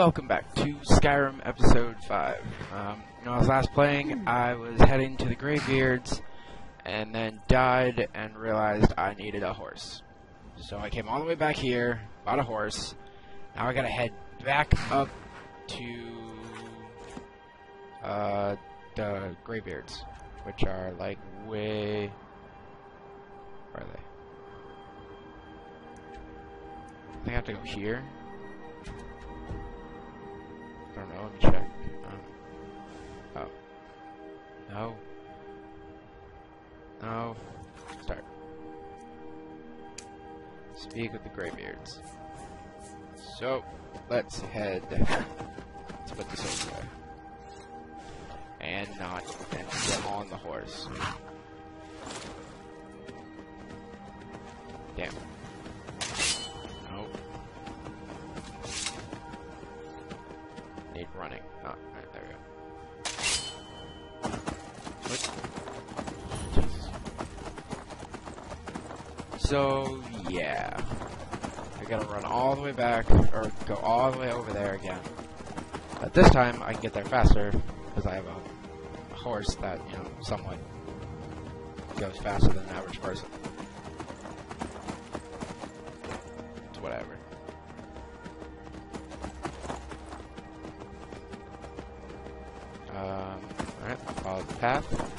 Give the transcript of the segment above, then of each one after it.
welcome back to Skyrim Episode 5. Um, when I was last playing, I was heading to the Greybeards, and then died and realized I needed a horse. So I came all the way back here, bought a horse, now I gotta head back up to uh, the Greybeards, which are like way... Where are they? I think I have to go here. Don't know, let me check. Um, oh. No. No. Start. Speak with the Greybeards. So, let's head. Let's put this over there. And not, and get on the horse. Damn. So, yeah. I gotta run all the way back, or go all the way over there again. But this time, I can get there faster, because I have a, a horse that, you know, somewhat goes faster than an average person. It's whatever. Um, alright, follow the path.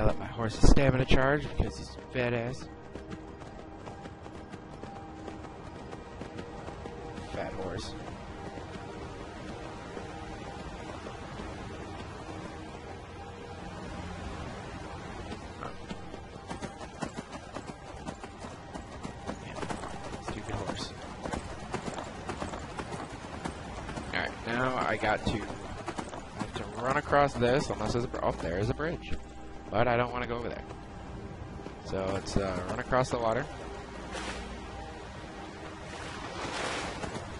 Gotta let my horse's stamina charge because he's fat ass. Fat horse. Stupid horse. Alright, now I got to I have to run across this unless there's a oh there is a bridge. But I don't want to go over there. So let's uh, run across the water.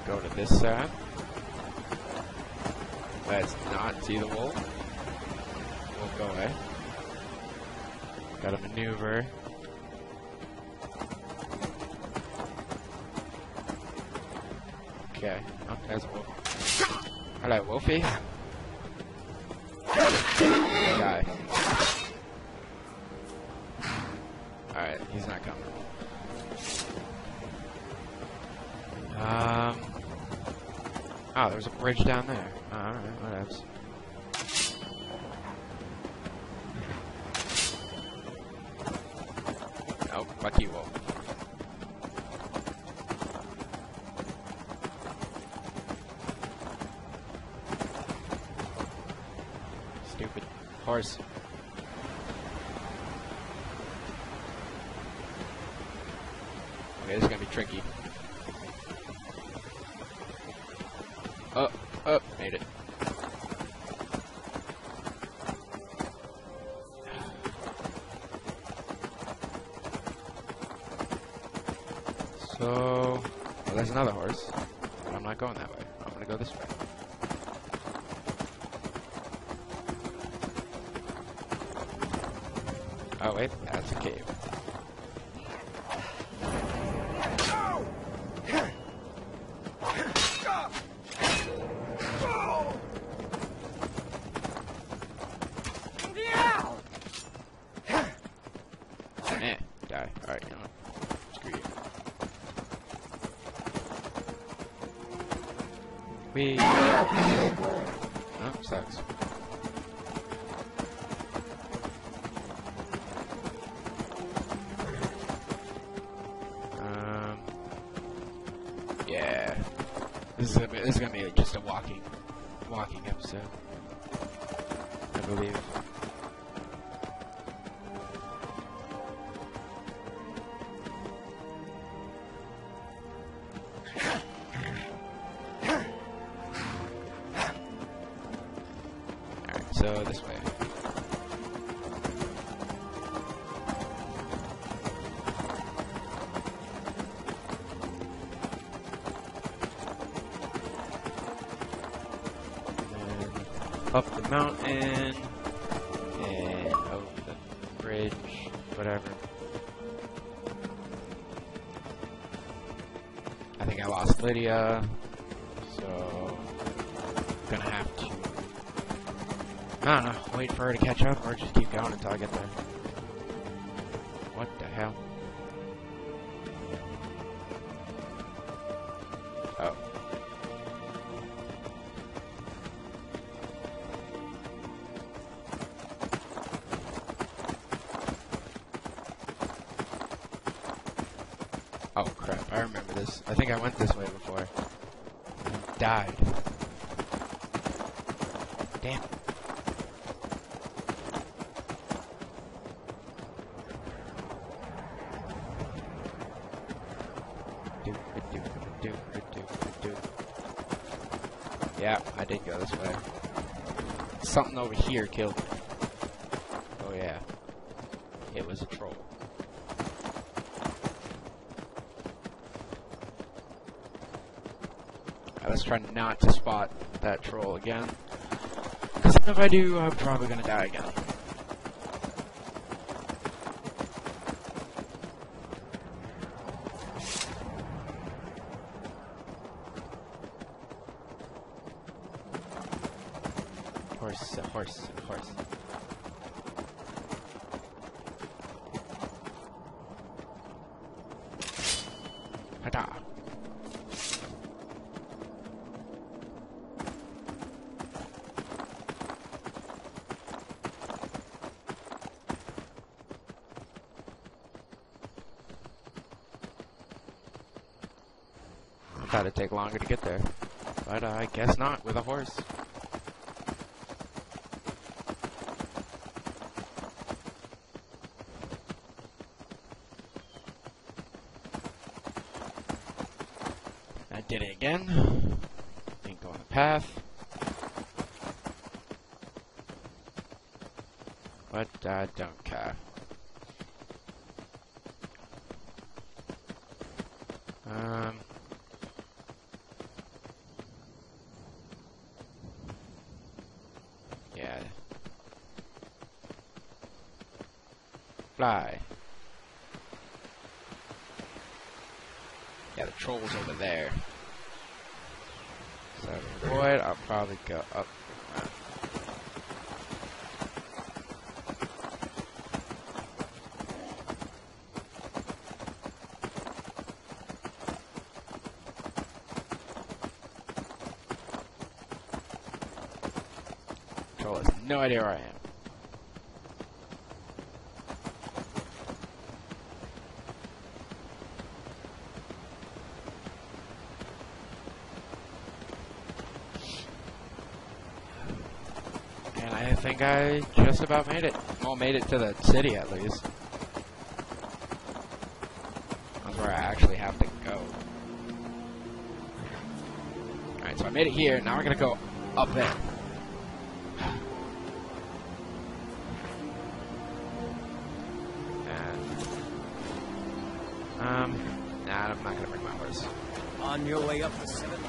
Go to this side. Let's not see the wolf. Wolf go away. Gotta maneuver. Okay. Oh, there's a wolf. Hello, Wolfie. Die. He's not coming. Um. Oh, there's a bridge down there. Oh, Alright, whatevs. Oh, fuck you, Wolf. Stupid horse. Okay, this is gonna be tricky. Oh, oh, made it. So, well, there's another horse, but I'm not going that way. I'm gonna go this way. Oh wait, that's a cave. Alright, so this way. Up the mountain I think I Lydia. gonna have to. I don't know. Wait for her to catch up, or just keep going until I get there. What the hell? Oh. Oh crap, I remember this. I think I went this way before. And died. Damn. Do, do, do, do, do. Yeah, I did go this way. Something over here killed me. Oh yeah. It was a troll. I was trying not to spot that troll again. Because if I do, I'm probably gonna die again. Horse, a horse, a horse. Hada! I thought it'd take longer to get there. But uh, I guess not with a horse. I did it again. Didn't go on the path. But I don't care. Um. Yeah. Fly. Yeah, the troll's over there. So, avoid, I'll probably go up. Troll no idea where I am. And I think I just about made it. Well, made it to the city at least. That's where I actually have to go. Alright, so I made it here. Now we're gonna go up there. And, um, nah, I'm not gonna bring my horse. On your way up the 7,000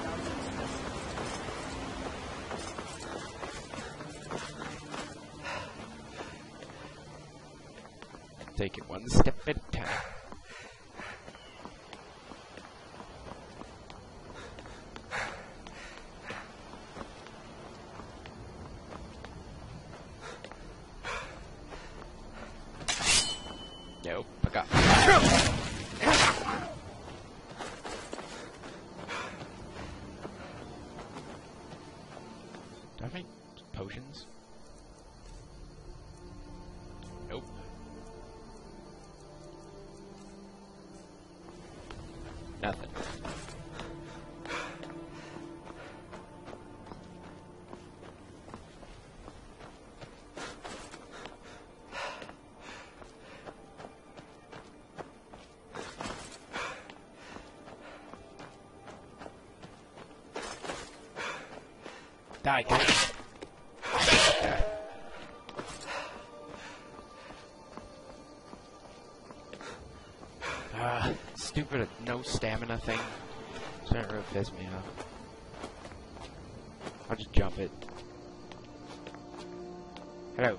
Die, guy. Die. Ah, stupid no stamina thing. Starting to really piss me off. I'll just jump it. Hello,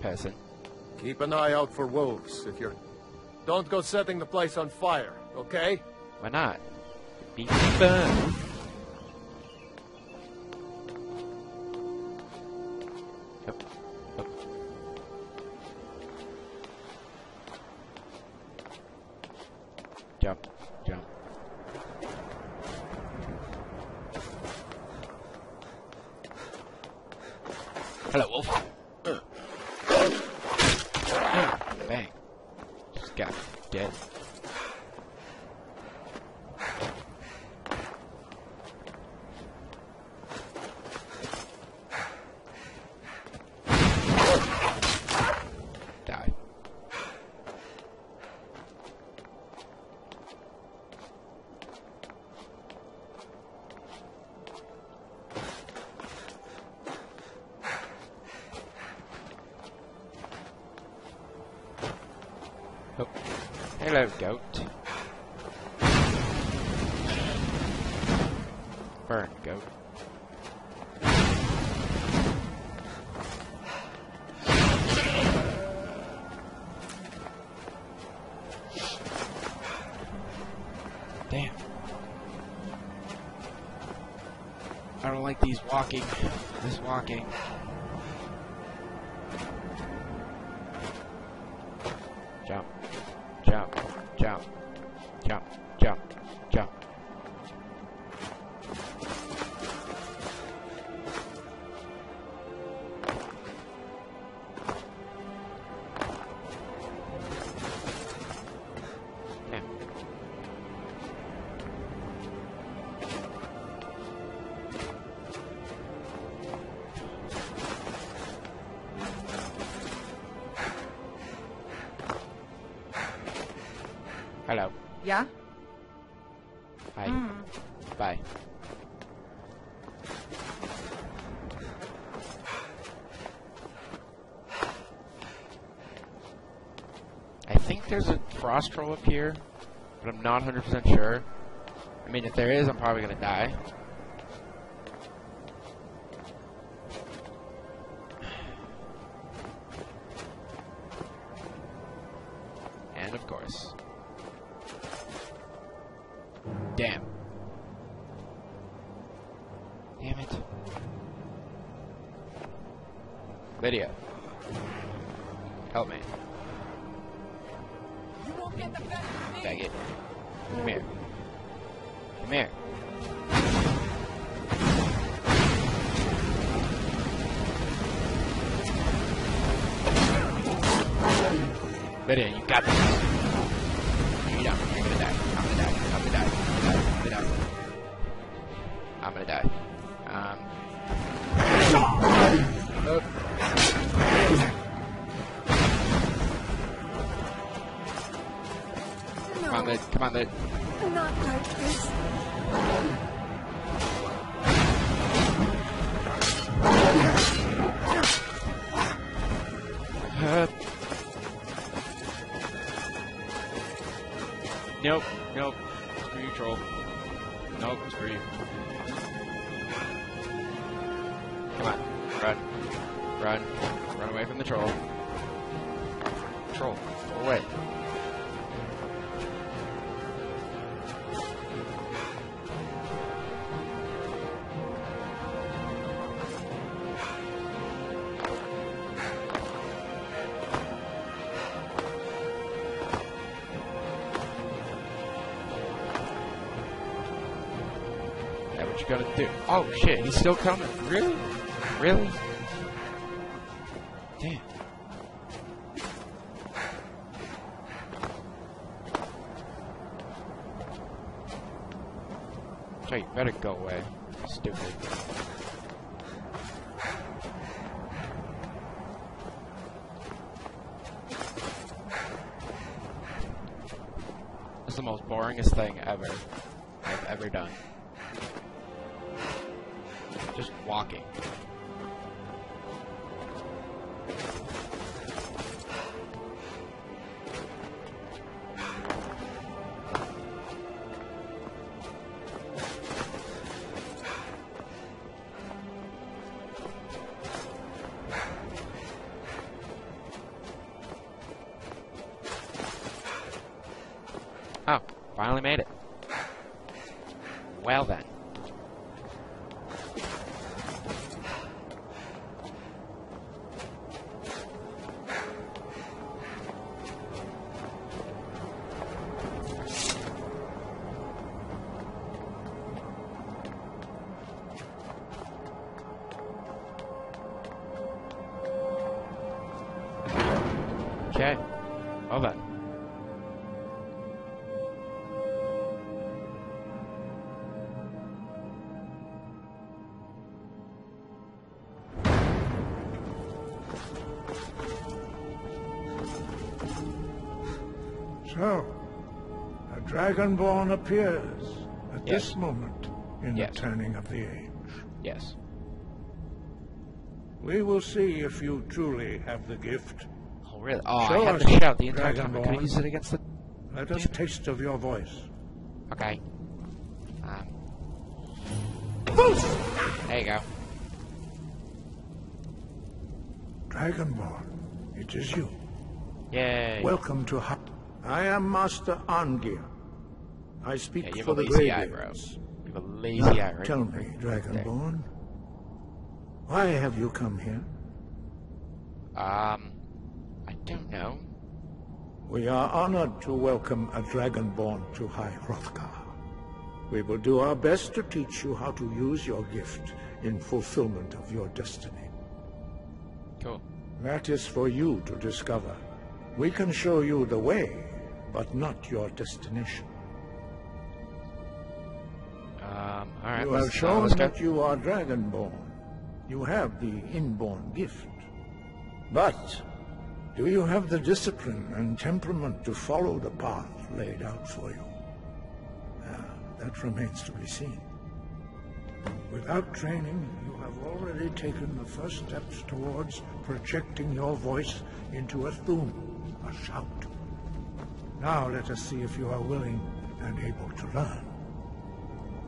person. Keep an eye out for wolves if you're. Don't go setting the place on fire, okay? Why not? Be fun. Hello, Wolf. Bang. Just got dead. These walking. This walking. Hello. Yeah? Hi. Mm. Bye. I think there's a frost troll up here, but I'm not 100% sure. I mean, if there is, I'm probably gonna die. Lydia. Help me. You won't get the best of me. Faggot. Come here. Come here. Lydia, you got this. On, Lyd. Come on, Lyd. Not like this. Uh, nope, nope. Screw you, troll. Nope, screw you. Come on, run, run, run away from the troll. Troll, go away. Oh shit, he's still coming. Really? Really? Damn. You better go away. Stupid. It's the most boringest thing ever I've ever done. Just walking. Oh, finally made it. Well then. So, a dragonborn appears at Yes. this moment in Yes. the turning of the age. Yes. We will see if you truly have the gift, Oh, really? Oh, Show I had us, to shout the entire time. I could Dragonborn. have it against the... Let us taste of your voice. Okay. Um... There you go. Dragonborn, it is you. Yay. Welcome to. I am Master Arngeir. I speak yeah, you have for the lazy eye, bro. Greybeards. You have a lazy eye, right? Tell me, Dragonborn, why have you come here? Um... I don't know. We are honored to welcome a Dragonborn to High Hrothgar. We will do our best to teach you how to use your gift in fulfillment of your destiny. Cool. That is for you to discover. We can show you the way, but not your destination. Um, you have uh, shown let's that you are Dragonborn. You have the inborn gift. But do you have the discipline and temperament to follow the path laid out for you? Ah, that remains to be seen. Without training, you have already taken the first steps towards projecting your voice into a Thu'um, a shout. Now let us see if you are willing and able to learn.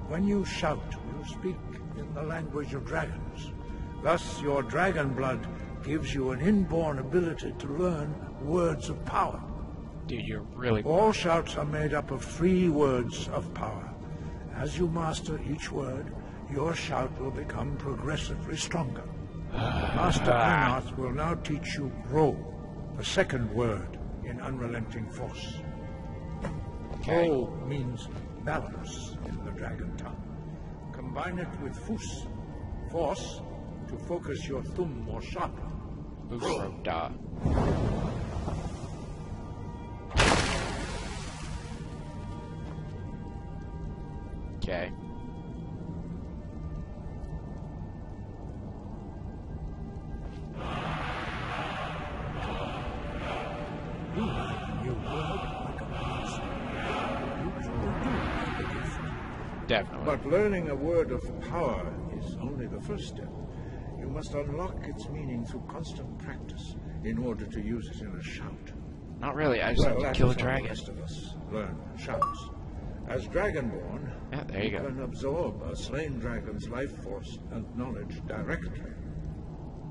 When you shout, you speak in the language of dragons. Thus, your dragon blood gives you an inborn ability to learn words of power. Dude, you're really... All shouts are made up of three words of power. As you master each word, your shout will become progressively stronger. Master Einarth will now teach you Ro, the second word in Unrelenting Force. Okay. Means balance in the dragon tongue. Combine it with Fus, force, to focus your Thu'um more sharply. Bufroda. Okay. Learning a word of power is only the first step. You must unlock its meaning through constant practice in order to use it in a shout. Not really, I just have to kill a how the dragon. rest of us learn shouts. As Dragonborn, Yeah, there you go. can absorb a slain dragon's life force and knowledge directly.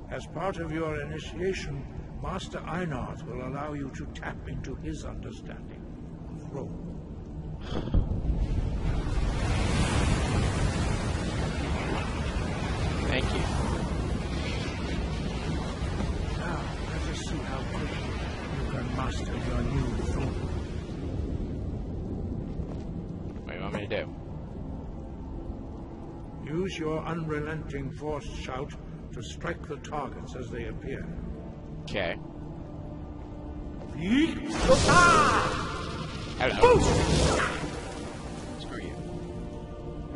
As part of your initiation, Master Einarth will allow you to tap into his understanding of Rome. Thank you. Now, let us see how quickly you can master your new Thu'um. What do you want me to do? Use your unrelenting force shout to strike the targets as they appear. Okay. Hello. Screw you.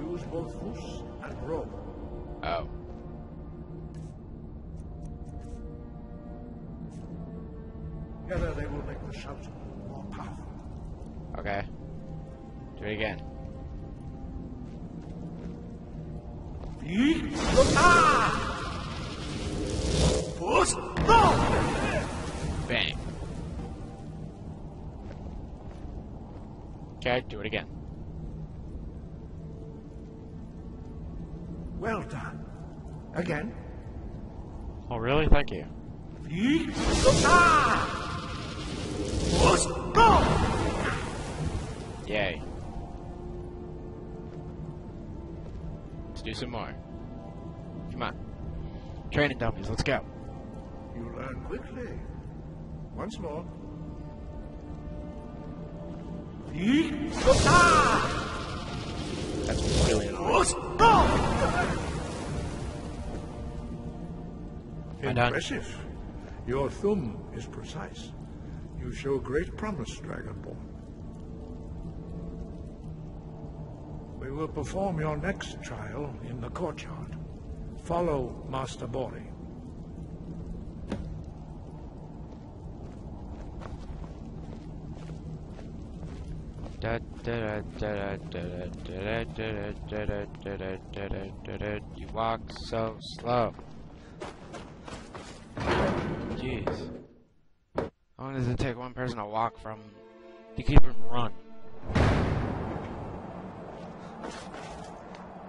Use both Fus and Ro. Oh. Together they will make the shout more powerful. Okay. Do it again. Bang. Okay, do it again. Well done. Again. Oh, really? Thank you. Yay. Do some more. Come on. Training dummies, let's go. You learn quickly. Once more. That's really annoying. Fus! Am Impressive. Your Thu'um is precise. You show great promise, Dragonborn. We will perform your next trial in the courtyard. Follow Master Borri. You walk so slow. Jeez. How long does it take one person to walk from to keep him run?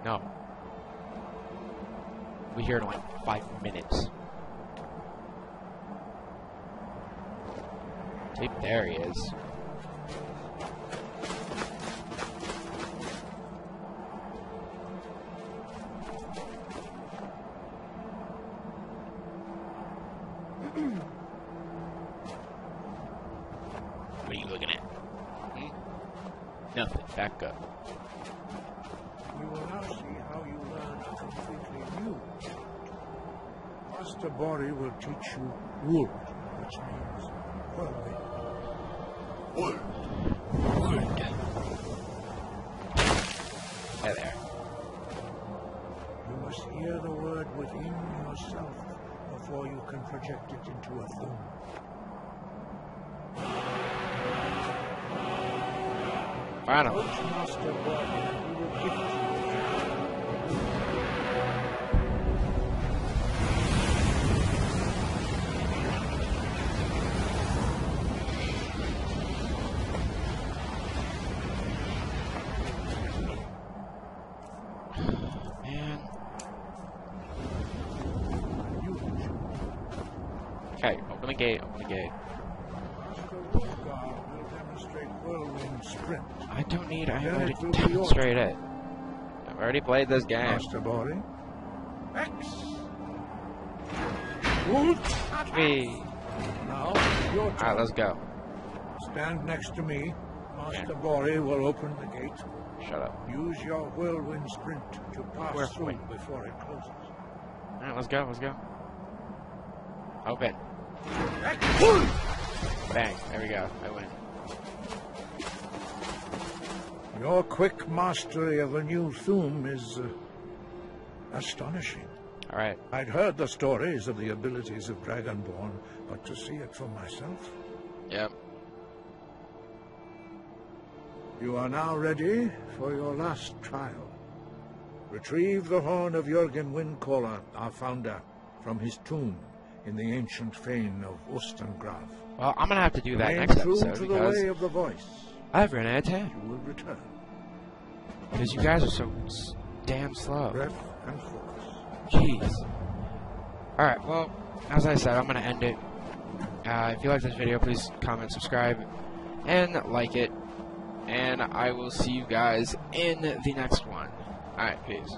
No. We here in like five minutes. See, there he is. What are you looking at? Hmm? Nothing. Back up. You will now see how you learn a completely new gift. Master Borri will teach you Wuld, which means whirlwind. Wuld. Hi there. You must hear the word within yourself before you can project it into a thing. Finally. Approach Master Borri he will gift Okay, open the gate, open the gate. Master Wulfgar will demonstrate whirlwind sprint. I don't need, I Yeah, already it will be your demonstrate it. I've already played this game. Master Borri. X. Me. Now. Alright, let's go. Stand next to me. Master Borri will open the gate. Shut up. Use your whirlwind sprint to pass Whirlwind. through before it closes. Alright, let's go, let's go. Open. Bang. There we go. I win. Your quick mastery of the new Thu'um is uh, astonishing. Alright. I'd heard the stories of the abilities of Dragonborn, but to see it for myself. Yep. You are now ready for your last trial. Retrieve the horn of Jürgen Windcaller, our founder, from his tomb in the ancient fane of Ustengrav. Well, I'm gonna have to do that Remain next true episode to the because way of the voice. I've run out of time. You will return. Because you guys are so s- damn slow. Breath and focus. Jeez. Alright, well, as I said, I'm going to end it. Uh, if you like this video, please comment, subscribe, and like it. And I will see you guys in the next one. Alright, peace.